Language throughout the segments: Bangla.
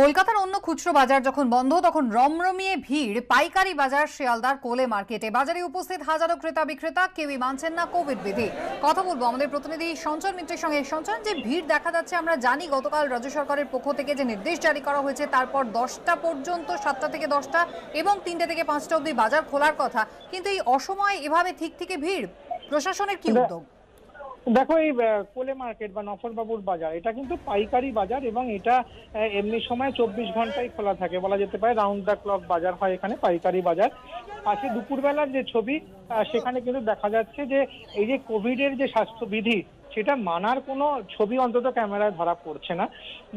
কলকাতার অন্য খুচরো বাজার যখন বন্ধ তখন রমরমিয়ে ভিড় পাইকারি বাজার শিয়ালদার কোলে মার্কেটে। বাজারে উপস্থিত হাজারো ক্রেতা বিক্রেতা কেউই মানছেন না কোভিড বিধি। কথা বলব আমাদের প্রতিনিধি সঞ্চয় মিত্রের সঙ্গে। সঞ্চয় যে ভিড় দেখা যাচ্ছে আমরা জানি গতকাল রাজ্য সরকারের পক্ষ থেকে যে নির্দেশ জারি করা হয়েছে তারপর দশটা পর্যন্ত সাতটা থেকে দশটা এবং তিনটে থেকে পাঁচটা অবধি বাজার খোলার কথা। কিন্তু এই অসময়ে এভাবে ঠিক থেকে ভিড় প্রশাসনের কি উদ্যোগ? দেখো এই কোলে মার্কেট বা নফরবাবুর বাজার, এটা কিন্তু পাইকারি বাজার এবং এটা এমনি সময় চব্বিশ ঘন্টাই খোলা থাকে। বলা যেতে পারে রাউন্ড দ্য ক্লক বাজার হয় এখানে, পাইকারি বাজার। আজকে দুপুরবেলার যে ছবি সেখানে কিন্তু দেখা যাচ্ছে যে, এই যে কোভিডের যে স্বাস্থ্যবিধি, সেটা মানার কোনো ছবি অন্তত ক্যামেরায় ধরা পড়ছে না।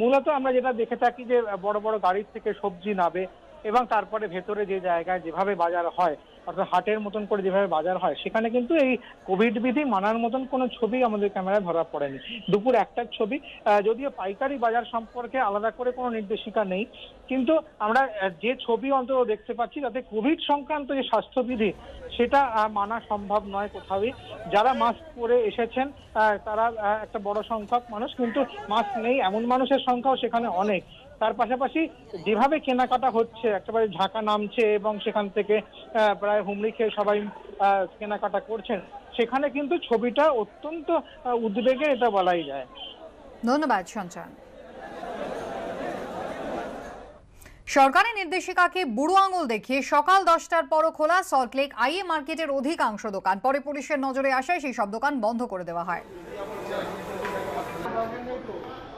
মূলত আমরা যেটা দেখে থাকি যে, বড় বড় গাড়ির থেকে সবজি নাবে এবং তারপরে ভেতরে যে জায়গায় যেভাবে বাজার হয়, অর্থাৎ হাটের মতন করে যেভাবে বাজার হয়, সেখানে কিন্তু এই কোভিড বিধি মানার মতন কোনো ছবি আমাদের ক্যামেরায় ধরা পড়েনি। দুপুর একটার ছবি। যদিও পাইকারি বাজার সম্পর্কে আলাদা করে কোনো নির্দেশিকা নেই, কিন্তু আমরা যে ছবি অন্তত দেখতে পাচ্ছি, তাতে কোভিড সংক্রান্ত যে স্বাস্থ্যবিধি সেটা মানা সম্ভব নয় কোথাওই। যারা মাস্ক পরে এসেছেন তারা একটা বড় সংখ্যক মানুষ, কিন্তু মাস্ক নেই। এমন মানুষের সংখ্যাও সেখানে অনেক। তার পাশাপাশি যেভাবে কেনাকাটা হচ্ছে একেবারে ঝাঁকা নামছে এবং সেখান থেকে প্রায় হুমড়ি খেয়ে সবাই কেনাকাটা করছেন সেখানে কিন্তু ছবিটা অত্যন্ত আহ, উদ্বেগের এটা বলাই যায়। ধন্যবাদ সঞ্চয়ন সরকারি নির্দেশিকাকে বুড়ো আঙুল দেখিয়ে সকাল দশটার পরও খোলা সল্টলেক আইএ মার্কেটের অধিকাংশ দোকান। পরে পুলিশের নজরে আসায় সেই সব দোকান বন্ধ করে দেওয়া হয়।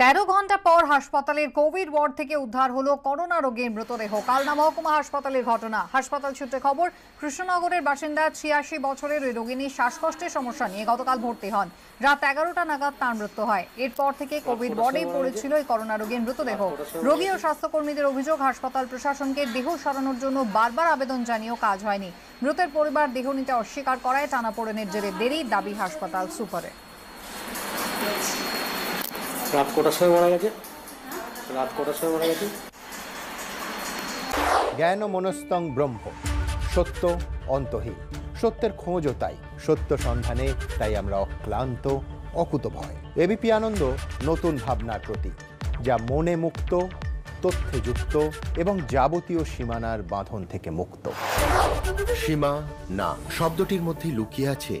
তেরো ঘণ্টা পর হাসপাতালের কোভিড ওয়ার্ড থেকে উদ্ধার হলো করোনা রোগীর মৃতদেহ। কালনা মহকুমা হাসপাতালের ঘটনা। হাসপাতাল সূত্রে খবর, কৃষ্ণনগরের বাসিন্দা ছিয়াশি বছরের ওই রোগিনী শ্বাসকষ্টের সমস্যা নিয়ে গতকাল ভর্তি হন। রাত এগারোটা নাগাদ তার মৃত্যু হয়। এরপর থেকে কোভিড ওয়ার্ডেই পড়েছিল এই করোনা রোগীর মৃতদেহ। রোগী ও স্বাস্থ্যকর্মীদের অভিযোগ, হাসপাতাল প্রশাসনকে দেহ সরানোর জন্য বারবার আবেদন জানিয়েও কাজ হয়নি। মৃতের পরিবার দেহ নিতে অস্বীকার করায় টানাপোড়েনের জেরে দেরি, দাবি হাসপাতাল সুপারের। রাত কটার সময় মারা গেছে? রাত কটার সময় মারা গেছে? জ্ঞান মনস্তং ব্রহ্ম। সত্য অন্তহীন সত্যের খোঁজও তাই। সত্য সন্ধানে তাই আমরা অক্লান্ত অকুতভয় এবিপি আনন্দ নতুন ভাবনার প্রতীক যা মনে মুক্ত তথ্যে যুক্ত এবং যাবতীয় সীমানার বাঁধন থেকে মুক্ত। সীমা না শব্দটির মধ্যে লুকিয়ে আছে